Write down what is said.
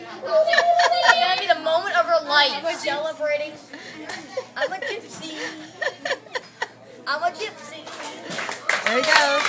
it's gonna be the moment of her life. We're celebrating. I'm a gypsy. I'm a gypsy. There you go.